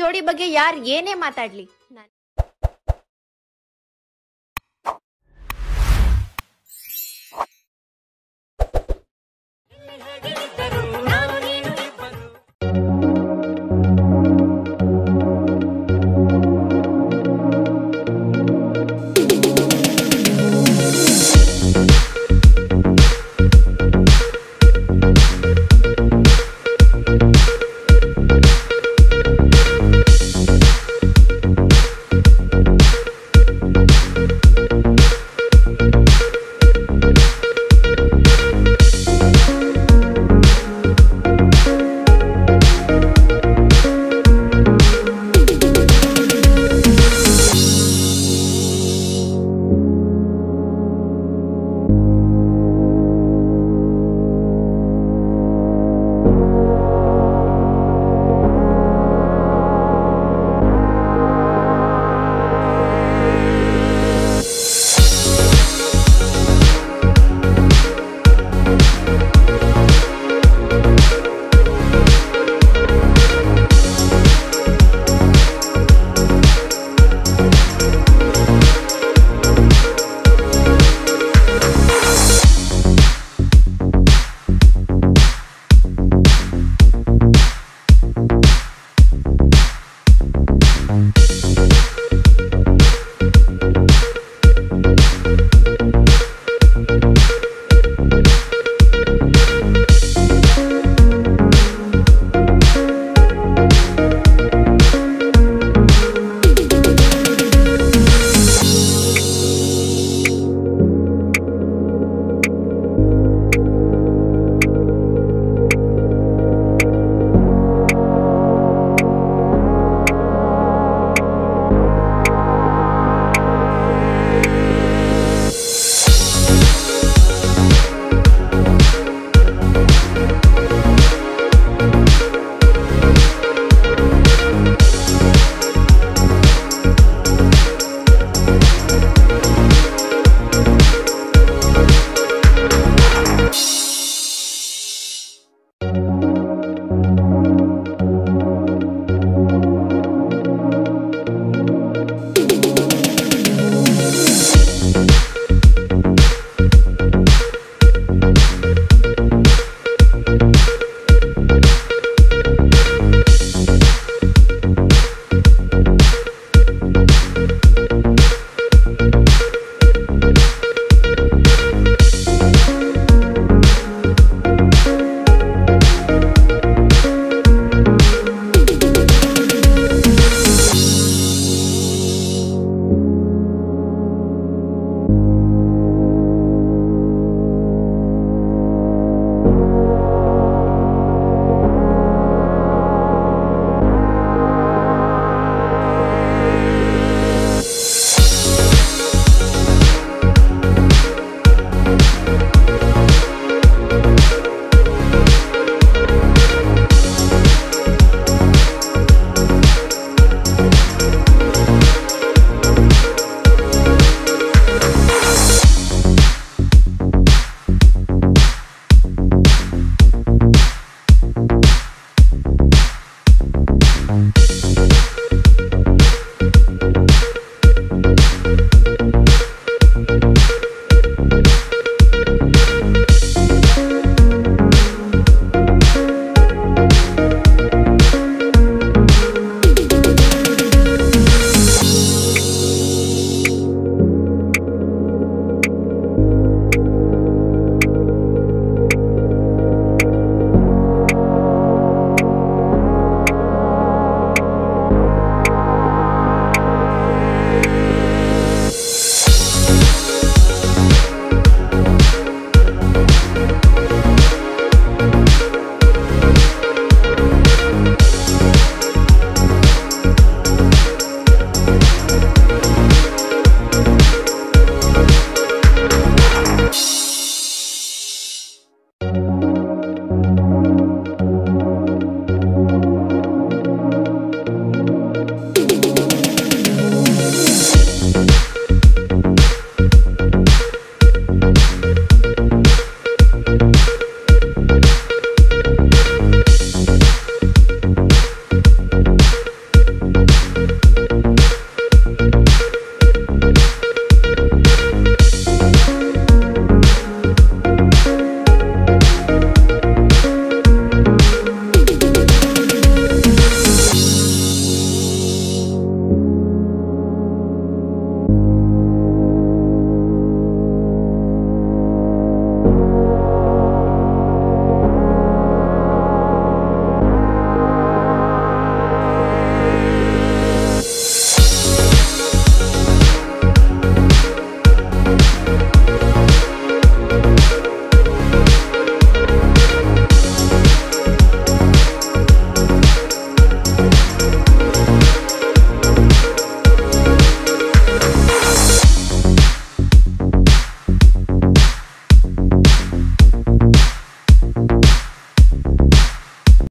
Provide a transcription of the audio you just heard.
ಜೋಡಿ ಬಗ್ಗೆ ಯಾರು ಏನೇ ಮಾತಾಡ್ಲಿ.